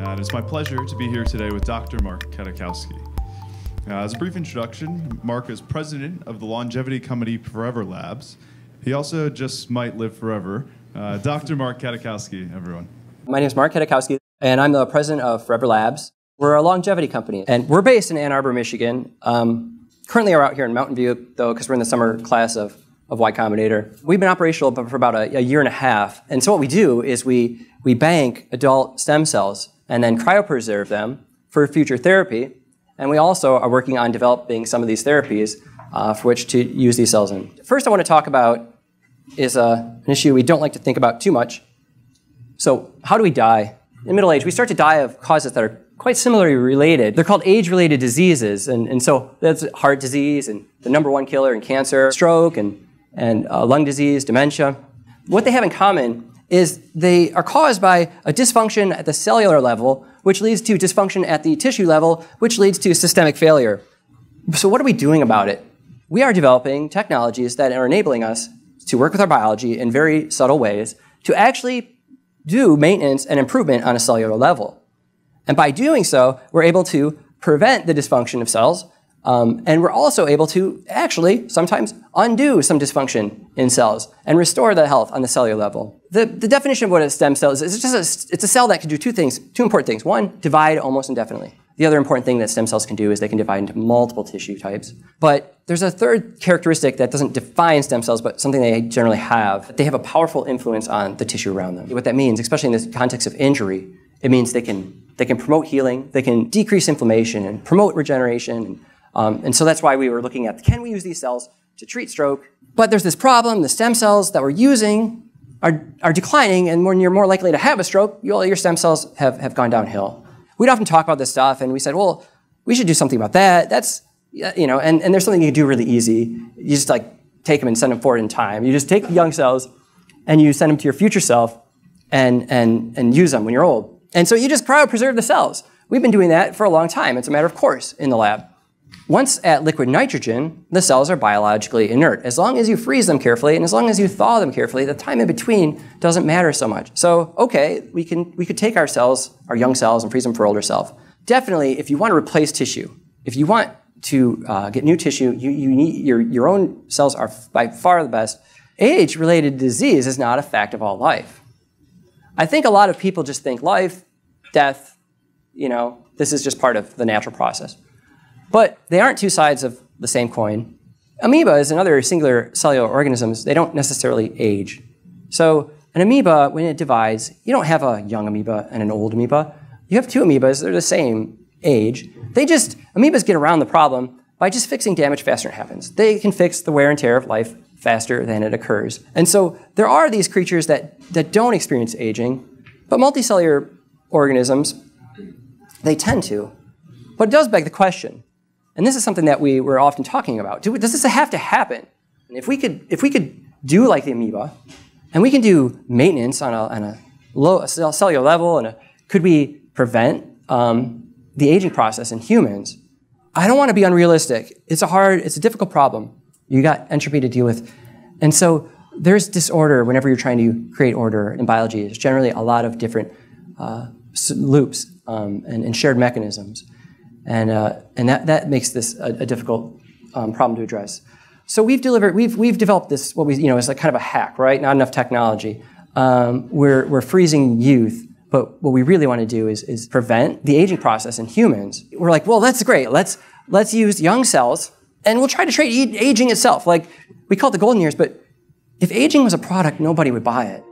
and it's my pleasure to be here today with Dr. Mark Katakowski. Uh, as a brief introduction, Mark is president of the longevity company Forever Labs. He also just might live forever. Uh, Dr. Mark Katakowski, everyone. My name is Mark Katakowski, and I'm the president of Forever Labs. We're a longevity company, and we're based in Ann Arbor, Michigan. Um, currently, we're out here in Mountain View, though, because we're in the summer class of, of Y Combinator. We've been operational for about a, a year and a half, and so what we do is we, we bank adult stem cells and then cryopreserve them for future therapy. And we also are working on developing some of these therapies uh, for which to use these cells in. First, I want to talk about is uh, an issue we don't like to think about too much. So, how do we die? In middle age, we start to die of causes that are quite similarly related. They're called age-related diseases, and, and so that's heart disease and the number one killer in cancer, stroke, and, and uh, lung disease, dementia. What they have in common is they are caused by a dysfunction at the cellular level, which leads to dysfunction at the tissue level, which leads to systemic failure. So, what are we doing about it? We are developing technologies that are enabling us to work with our biology in very subtle ways to actually do maintenance and improvement on a cellular level. And by doing so, we're able to prevent the dysfunction of cells um, and we're also able to actually sometimes undo some dysfunction in cells and restore the health on the cellular level. The, the definition of what a stem cell is, is it's just a, it's a cell that can do two things, two important things. One, divide almost indefinitely. The other important thing that stem cells can do is they can divide into multiple tissue types. But there's a third characteristic that doesn't define stem cells, but something they generally have. They have a powerful influence on the tissue around them. What that means, especially in the context of injury, it means they can, they can promote healing, they can decrease inflammation and promote regeneration and um, and so that's why we were looking at can we use these cells to treat stroke? But there's this problem the stem cells that we're using are, are declining, and when you're more likely to have a stroke, you, all your stem cells have, have gone downhill. We'd often talk about this stuff, and we said, well, we should do something about that. That's, you know, and, and there's something you can do really easy. You just like take them and send them forward in time. You just take young cells and you send them to your future self and, and, and use them when you're old. And so you just cryopreserve the cells. We've been doing that for a long time. It's a matter of course in the lab. Once at liquid nitrogen, the cells are biologically inert. As long as you freeze them carefully and as long as you thaw them carefully, the time in between doesn't matter so much. So, okay, we, can, we could take our cells, our young cells, and freeze them for older cells. Definitely, if you want to replace tissue, if you want to uh, get new tissue, you, you need, your, your own cells are by far the best. Age related disease is not a fact of all life. I think a lot of people just think life, death, you know, this is just part of the natural process. But they aren't two sides of the same coin. Amoebas and other singular cellular organisms, they don't necessarily age. So an amoeba, when it divides, you don't have a young amoeba and an old amoeba. You have two amoebas, they're the same age. They just, amoebas get around the problem by just fixing damage faster than it happens. They can fix the wear and tear of life faster than it occurs. And so there are these creatures that, that don't experience aging, but multicellular organisms, they tend to. But it does beg the question and this is something that we were often talking about. Do, does this have to happen? And if we could, if we could do like the amoeba, and we can do maintenance on a, on a low a cellular level, and a, could we prevent um, the aging process in humans? I don't want to be unrealistic. It's a hard, it's a difficult problem. You got entropy to deal with, and so there's disorder whenever you're trying to create order in biology. There's generally a lot of different uh, loops um, and, and shared mechanisms. And, uh, and that, that makes this a, a difficult um, problem to address. So we've delivered, we've, we've developed this, what we, you know, is like kind of a hack, right? Not enough technology. Um, we're, we're freezing youth, but what we really want to do is, is prevent the aging process in humans. We're like, well, that's great. Let's, let's use young cells and we'll try to treat aging itself. Like, we call it the golden years, but if aging was a product, nobody would buy it.